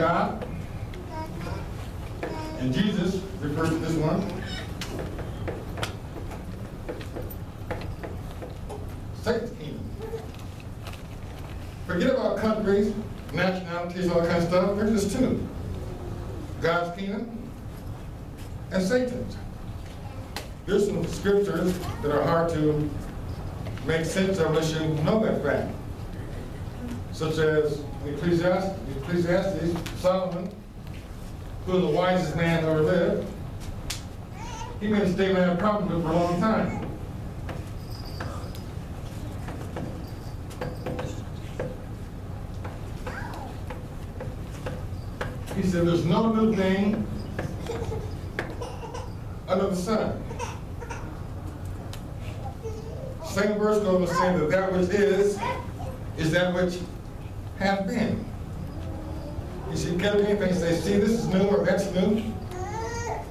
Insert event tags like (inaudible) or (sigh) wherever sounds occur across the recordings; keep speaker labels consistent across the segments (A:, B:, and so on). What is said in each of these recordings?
A: God. And Jesus refers to this one. Satan's kingdom. Forget about countries, nationalities, all kind of stuff. There's just two. God's kingdom and Satan's. There's some scriptures that are hard to make sense of unless you know that fact. Such as Ecclesiastes, Ecclesiastes Solomon, who was the wisest man ever lived, he made a statement of prophet for a long time. He said, there's no new thing under the sun. Same verse goes to say that that which is, is that which hath been. You see, get anything say, see, this is new or that's new.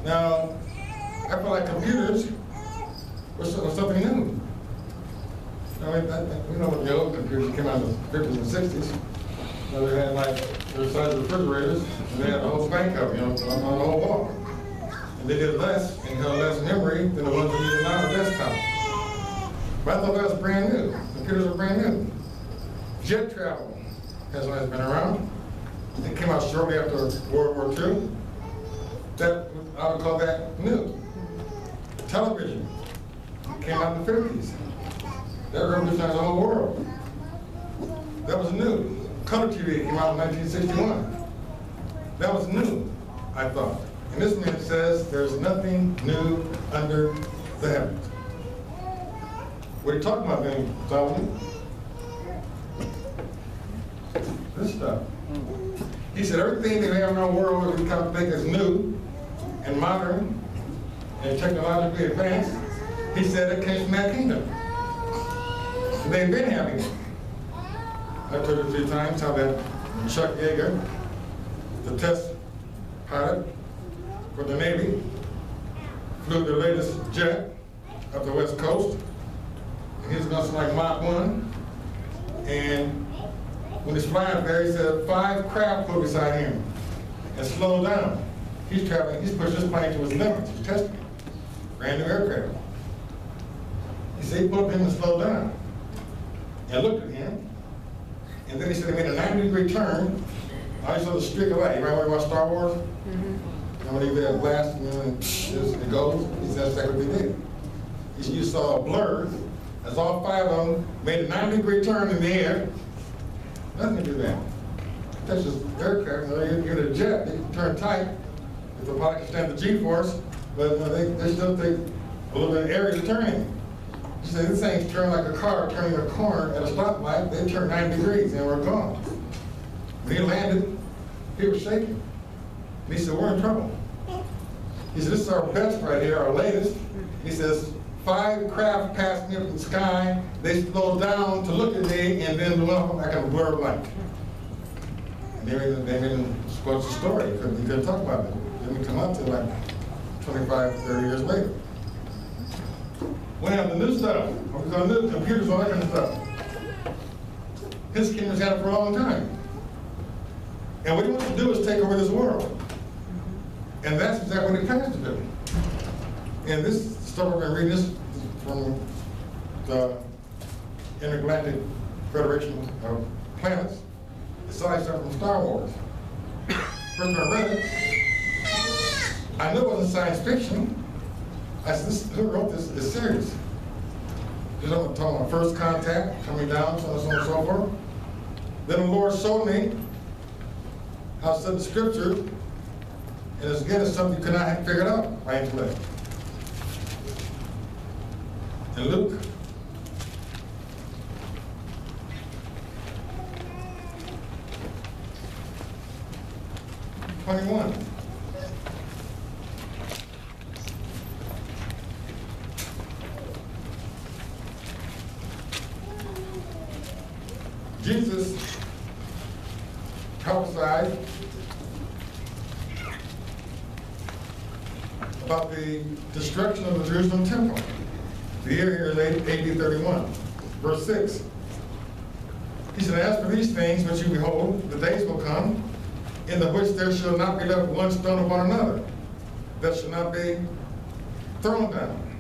A: Now, I feel like computers were something new. I, I, you know, the old computers came out in the 50s and 60s. Now, they had like, their size refrigerators, and they had a whole spank of, you know, on, on the whole wall. And they did less and held less memory than the ones we use now, the desktop. But I thought that was brand new. Computers are brand new. Jet travel hasn't always been around. It came out shortly after World War II. That, I would call that new. Television came out in the 50s. That revolutionized the whole world. That was new. Color TV came out in 1961. That was new, I thought. And this man says there's nothing new under the heavens. What are you talking about then, Solomon? This stuff. He said everything that we have in our world that we kind of think is new and modern and technologically advanced, he said it came from that kingdom. They've been having it. I told you a few times how that Chuck Yeager, the test pilot for the Navy, flew the latest jet up the West Coast. Was nothing like Mach 1. And when he's flying there, he said five craft flew beside him and slowed down. He's traveling, he's pushed his plane to its limits. He's testing it. Brand new aircraft. He said he pulled him and slowed down and looked at him. And then he said he made a 90 degree turn. I saw the streak of light. You remember when you watch Star Wars? Mm-hmm. And when he did that blast, and then it goes, he said that's exactly what he did. He said you saw a blur as all five of them made a 90 degree turn in the air. Nothing to do that. That's just aircraft. You you're in a jet, they can turn tight if the pilot can stand the G-force, but you they, they still take a little bit of area to turn. She said, this thing's turning like a car turning a corner at a stoplight. They turn 90 degrees and we're gone. When he landed, he was shaking. And he said, we're in trouble. He said, this is our best right here, our latest. He says, five craft passed in the sky. They slowed down to look at me and then went up like a blur of light. And they didn't, they didn't squelch the story because he couldn't talk about it. It didn't come up to like 25, 30 years later. We have the new stuff. We got new computers, all that kind of stuff. His kingdom's had it for a long time. And what he wants to do is take over this world. And that's exactly what he plans to do. And this we're going to read this from the Intergalactic Federation of Planets. It's all stuff from Star Wars. First I read it, I knew it wasn't science fiction. I said, this, who wrote this is serious. You I'm talking about first contact, coming down, so on and so forth. Then the Lord showed me how the scripture, and it's again, it's something you could not have figured out by intellect. In Luke, twenty-one. Jesus prophesied about the destruction of the Jerusalem temple. The year here is AD 31, verse 6. He said, As for these things which you behold, the days will come, in the which there shall not be left one stone upon another, that shall not be thrown down.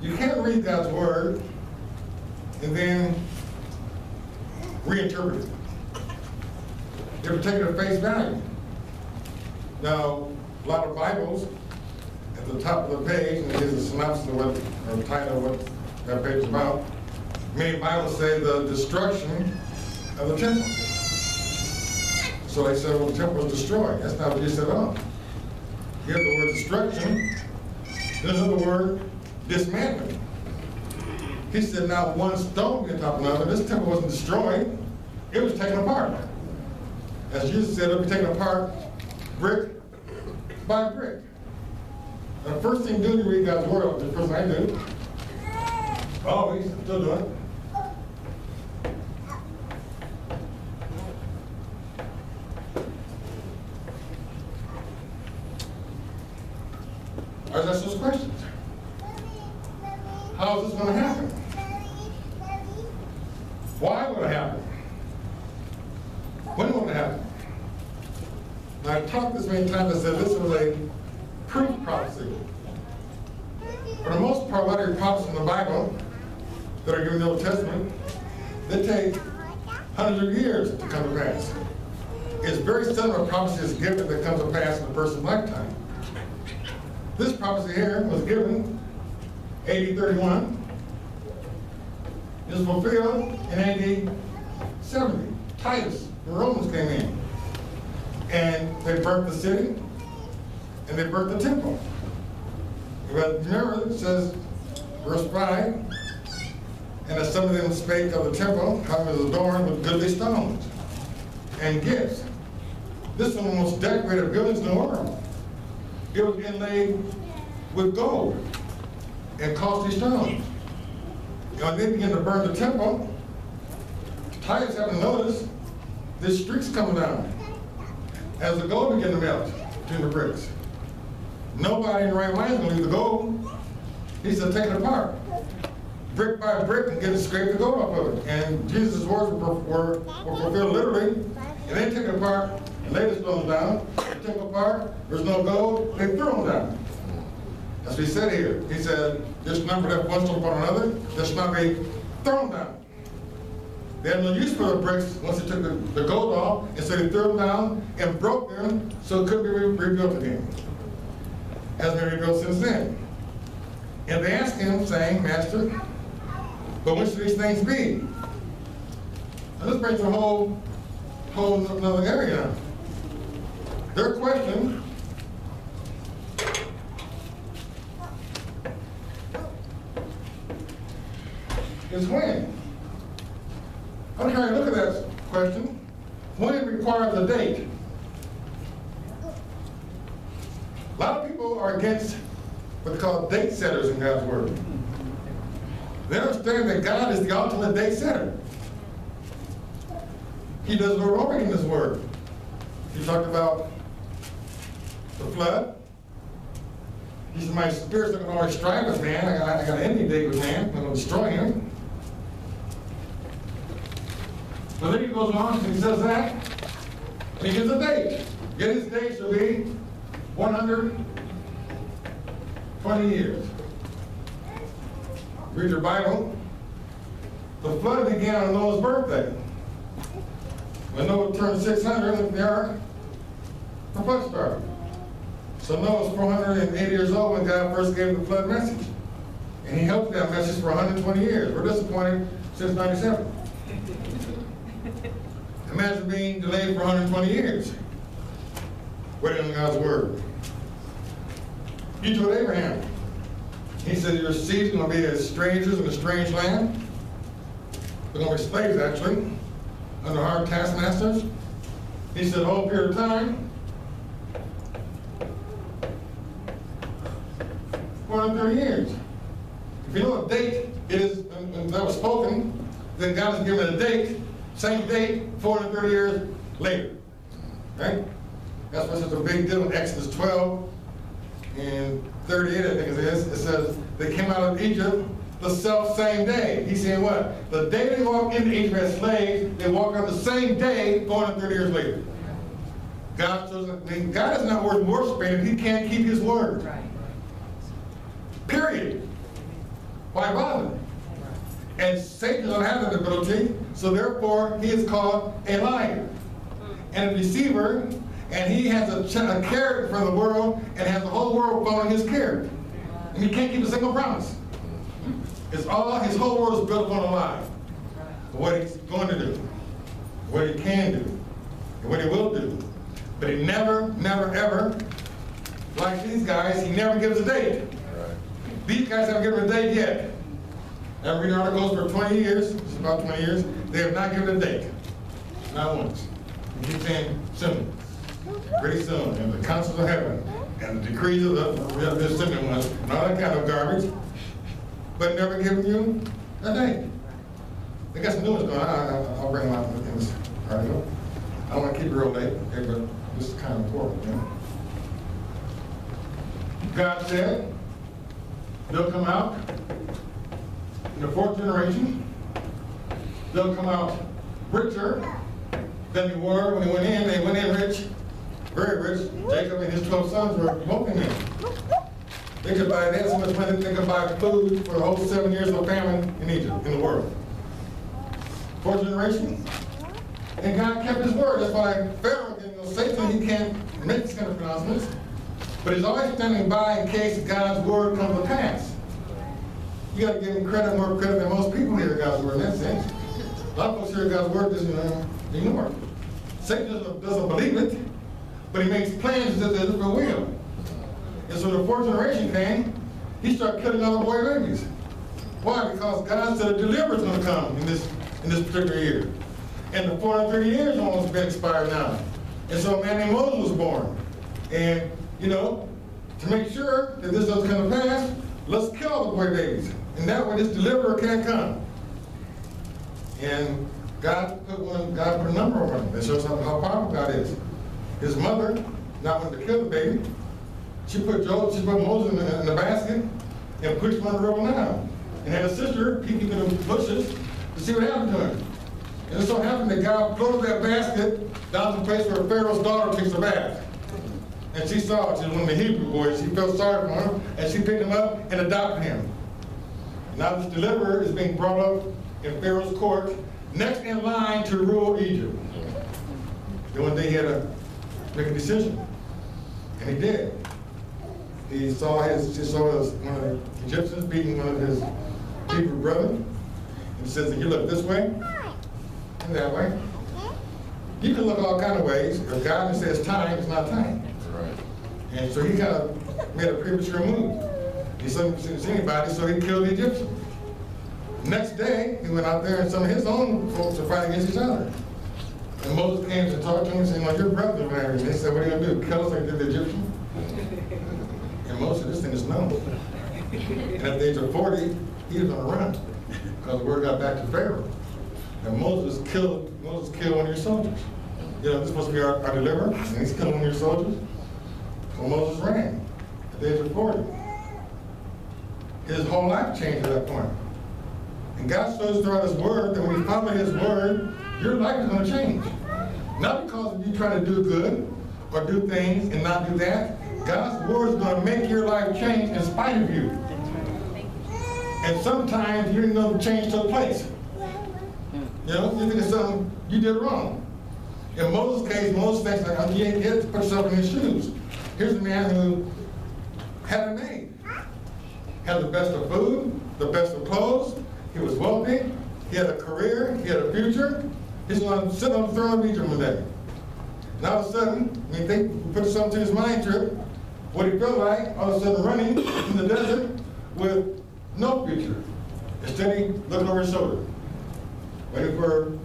A: You can't read God's word and then reinterpret it. You have to take it at face value. Now, a lot of Bibles, the top of the page, and here's a synopsis of what, or title of what that page is about, many Bibles say the destruction of the temple. So they said, well, the temple was destroyed. That's not what you said at all. You have the word destruction, then another word, dismantling. He said, not one stone can top of another. This temple wasn't destroyed. It was taken apart. As Jesus said, it'll be taken apart brick by brick. The first thing you do to read God's word, the first thing I do, oh, always, still doing, I ask those questions. How is this going to happen? Why would it happen? When will it happen? Now, I've talked this many times, I said this was a proof prophecy. For the most part, a lot of in the Bible that are given in the Old Testament, they take hundreds of years to come to pass. It's very seldom a prophecy is given that comes to pass in a person's lifetime. This prophecy here was given AD 31. It was fulfilled in AD 70. Titus, the Romans came in. And they burnt the city, and they burnt the temple. But remember, it says, verse 5, and as some of them spake of the temple, how it was adorned with goodly stones and gifts. This is one of the most decorated buildings in the world. It was inlaid with gold and costly stones. And when they began to burn the temple, Titus happened to notice this streaks coming down as the gold began to melt between the bricks. Nobody in the right mind is going to leave the gold. He said, take it apart. Brick by brick and get to scrape the gold off of it. And Jesus' words were, were, were fulfilled literally. And they took it apart and laid the stones down. They took it apart. There's no gold. They threw them down. As we said here, he said, this number that one stone upon another, this not be thrown down. They had no use for the bricks once they took the, the gold off, and so they threw them down and broke them so it couldn't be re rebuilt again. Hasn't been rebuilt since then. And they asked him, saying, Master, but when should these things be? Now this brings a whole, whole another area. Their question is when. To look at that question. When it requires a date. A lot of people are against what they call date setters in God's Word. They understand that God is the ultimate date setter. He does no wrong in His Word. He talked about the flood. He said, my spirit's not going to always strive with man. I got, I got an ending date with man. I'm going to destroy him. But then he goes on and he says that. And he gives a date. Get his date shall be 120 years. Read your Bible. The flood began on Noah's birthday. When Noah turned 600, the ark, the flood started. So Noah was 480 years old when God first gave the flood message. And he helped that message for 120 years. We're disappointed since 97. Imagine being delayed for 120 years. Waiting on God's word. He told Abraham, he said, your seed's going to be as strangers in a strange land. They're going to be slaves, actually, under hard taskmasters. He said, a whole period of time, 430 years. If you know what date it is that was spoken, then God has given a date same date, 430 years later. Right? That's why it's a big deal in Exodus 12 and 38, I think it is. It says, they came out of Egypt the self same day. He's saying what? The day they walked into Egypt as slaves, they walk on the same day going 30 years later. God mean, God is not worth worshiping if he can't keep his word. Period. Why bother? And Satan doesn't have that ability, so therefore he is called a liar and a deceiver, and he has a, a character for the world and has the whole world following his character. And he can't keep a single promise. It's all his whole world is built upon a lie. What he's going to do, what he can do, and what he will do. But he never, never, ever, like these guys, he never gives a date. These guys haven't given a date yet. I've read articles for 20 years, it's about 20 years, they have not given a date. Not once. Keep saying soon, pretty soon, and the councils of heaven, and the decrees of the, assembly ones, and all that kind of garbage, but never giving you a date. They got some new ones going I- I- I'll bring them out in this article. I don't want to keep it real late, okay, but this is kind of important, you know. God said, they'll come out in the fourth generation, they'll come out richer than they were when they went in. They went in rich, very rich. Jacob and his 12 sons were welcome in. They could buy, had so much money, they could buy food for the whole seven years of famine in Egypt, in the world. Fourth generations. And God kept his word. That's why Pharaoh, you know, Satan, he can't make these kind of pronouncements. But he's always standing by in case God's word comes to pass. You gotta give him credit, more credit than most people hear God's word in that sense. A lot of folks hear God's word, just uh, ignore it. Satan doesn't believe it, but he makes plans that there's a will. And so the fourth generation came, he started killing other boy babies. Why? Because God said a deliverance going to come in this in this particular year. And the 430 years almost been expired now. And so a man named Moses was born. And, you know, to make sure that this doesn't come to pass, let's kill the boy babies. And that way this deliverer can't come. And God put one, God put a number on him. That shows how how powerful God is. His mother, not wanting to kill the baby, she put Job, she put Moses in the, in the basket and pushed him on the river Nile. And had a sister peeking through the bushes to see what happened to him. And it so happened that God floated that basket down to the place where Pharaoh's daughter takes a bath. And she saw it. She was one of the Hebrew boys. She felt sorry for him, and she picked him up and adopted him. Now this deliverer is being brought up in Pharaoh's court, next in line to rule Egypt. Then one day he had to make a decision, and he did. He saw his, he saw his, one of the Egyptians beating one of his Hebrew brethren. And he says, if you look this way and that way, you can look all kind of ways. If God says time, it's not time.
B: Right.
A: And so he kind of made a premature move. He see anybody, so he killed the Egyptian. Next day, he went out there and some of his own folks were fighting against each other. And Moses came to talk to him and said, well, your brother married. And they said, what are you going to do, kill us like the Egyptian? (laughs) And Moses said, this thing is known. And at the age of 40, he was on the run because the word got back to Pharaoh. And Moses killed, Moses killed one of your soldiers. You know, this is supposed to be our, our deliverer, and he's killing one of your soldiers. So Moses ran at the age of 40. His whole life changed at that point. And God shows throughout His Word that when you follow His Word, your life is going to change. Not because of you trying to do good or do things and not do that. God's Word is going to make your life change in spite of you. And sometimes you didn't know the change took place. You know, you think it's something you did wrong. In Moses' case, Moses thinks like, you ain't get to put yourself in his shoes. Here's a man who had a name, had the best of food, the best of clothes. He was wealthy. He had a career. He had a future. He's going to sit on the throne of Egypt one day. And all of a sudden, when think, put something to his mind trip, what he felt like, all of a sudden running in the desert with no future. Instead, he looking over his shoulder, waiting for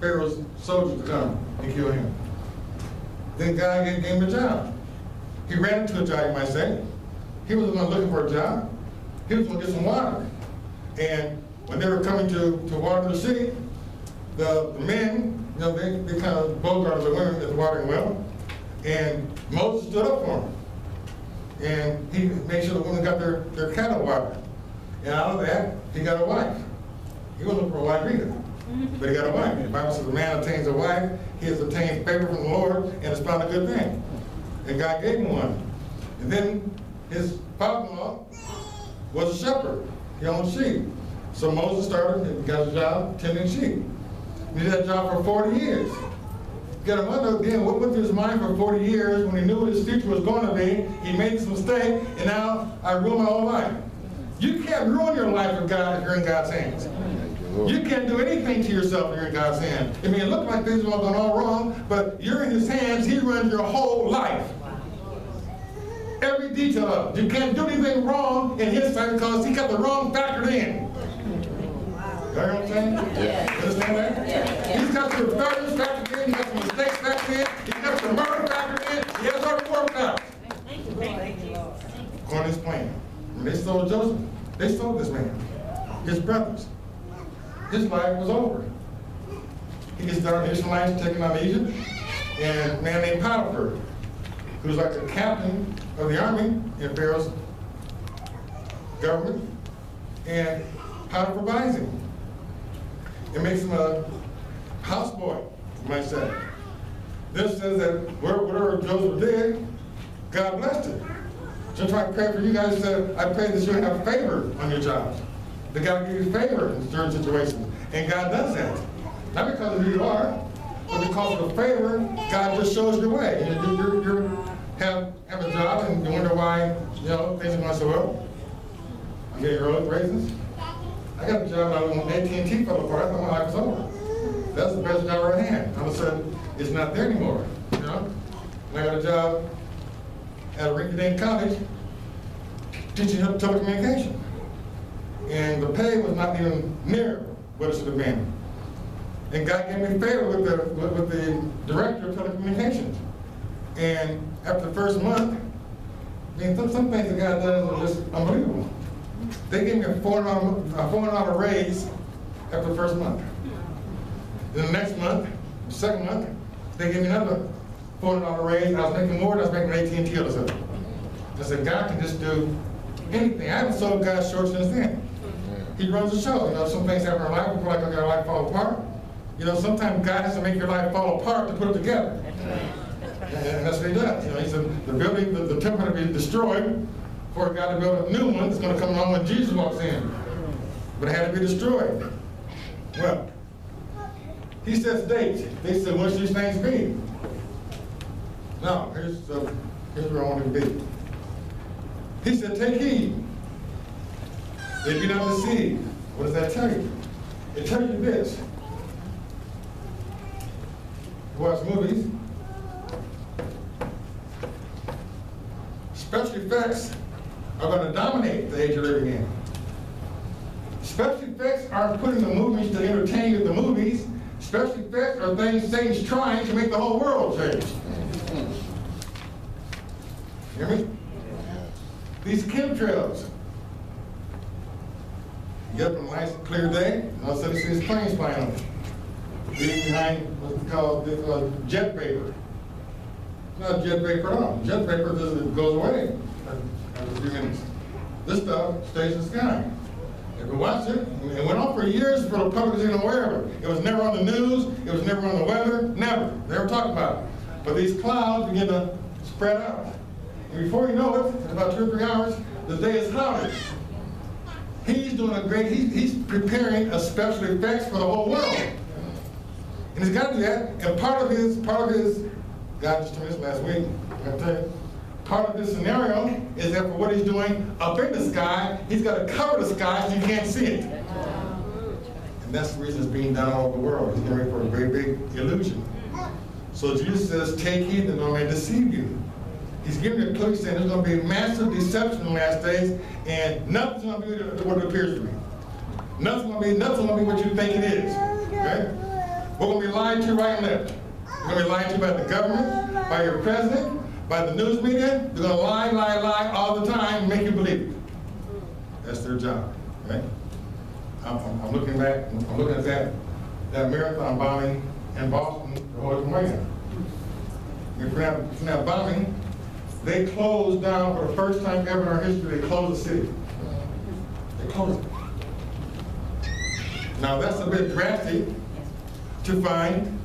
A: Pharaoh's soldiers to come and kill him. Then God gave him a job. He ran into a job, you might say. He was one looking for a job. He was going to get some water. And when they were coming to, to water the city, the, men, you know, they, they kind of bogarted the women at the watering well. And Moses stood up for them. And he made sure the women got their, their cattle watered. And out of that, he got a wife. He wasn't looking for a wife either. but he got a wife. The Bible says a man obtains a wife, he has obtained favor from the Lord and has found a good thing. And God gave him one. And then his father-in-law was a shepherd. He owned sheep. So Moses started and got a job tending sheep. Did that job for 40 years. Got a mother again, what through his mind for 40 years when he knew what his future was going to be? He made this mistake, and now I ruin my whole life. You can't ruin your life with God if you're in God's hands. You can't do anything to yourself if you're in God's hands. I mean, it looked like things were going all wrong, but you're in his hands. He runs your whole life. Every detail of it. You can't do anything wrong in his sight because he got the wrong factor in. I'm saying?
C: Yeah.
A: Understand that?
C: Yeah.
A: He's got your failures factored in, he got some mistakes factored in, he's got your murder factored in, he has everything worked out. On his plan. When they sold Joseph, they sold this man, his brothers. His life was over. He gets down to Ishmaelites, taken out of Egypt, and a man named Potiphar, who's like a captain of the army in Pharaoh's government, and Potiphar buys him. It makes him a houseboy, you might say. This says that whatever Joseph did, God blessed it. Just like I pray for you guys, said, I pray that you have favor on your jobs. That God give you favor in certain situations. And God does that. Not because of who you are, but because of the favor, God just shows your way. You, you, you, you have, have a job and you wonder why, you know, things are going so well. I'm getting early raises. I got a job out when AT&T fell apart. I thought my life was over. That's the best job I had. All of a sudden, it's not there anymore. You know? And I got a job at a rinky-dink college teaching telecommunication. And the pay was not even near what it should have been. And God gave me favor with the, with the director of telecommunications. And after the first month, I mean, some, some things that God does are just unbelievable. They gave me a four dollar a four dollar raise after the first month. Then the next month, the second month, they gave me another four dollar raise. I was making more than I was making AT&T a sudden. I said, God can just do anything. I haven't sold God short since then. He runs the show. You know, some things happen in life, we feel like our life fall apart. You know, sometimes God has to make your life fall apart to put it together. And that's what he does. You know, he said the building, the, the temple to be destroyed for God to build a new one. It's going to come along when Jesus walks in. But it had to be destroyed. Well, he sets dates. They said, when should these things be? Now, here's, uh, here's where I want to be. He said, take heed. They be not deceived. What does that tell you? It tells you this. You watch movies. Special effects are going to dominate the age you're living in. Special effects aren't putting the movies to entertain you the movies. Special effects are things Satan's trying to make the whole world change. You hear me? These chemtrails. You get up on a nice clear day, and all of a sudden you see these planes flying over. Leaving behind what's called uh, jet vapor. It's not jet vapor at all. Jet vapor goes away few minutes. This stuff stays in the sky. If you watch it, it went on for years before the public even aware of it. It was never on the news, it was never on the weather, never. Never talked about it. But these clouds begin to spread out. And before you know it, in about two or three hours, the day is clouded. He's doing a great, he, he's preparing a special effects for the whole world. And he's got to do that. And part of his, part of his, God just told me this last week, I tell you, part of this scenario is that for what he's doing up in the sky, he's got to cover the sky so you can't see it. And that's the reason it's being done all over the world. He's ready for a very big illusion. So Jesus says, take heed that no man deceive you. He's giving a clue saying there's going to be massive deception in the last days, and nothing's going to be what it appears to be. Nothing's going to be nothing's going to be what you think it is. Okay? We're going to be lied to right and left. We're going to be lied to by the government, by your president, by the news media. They're going to lie, lie, lie all the time make you believe it. That's their job. Okay? I'm, I'm, I'm looking back. I'm looking at that that marathon bombing in Boston, the Holy Communion. From that, from that bombing, they closed down for the first time ever in our history, they closed the city. They closed it. Now that's a bit drastic to find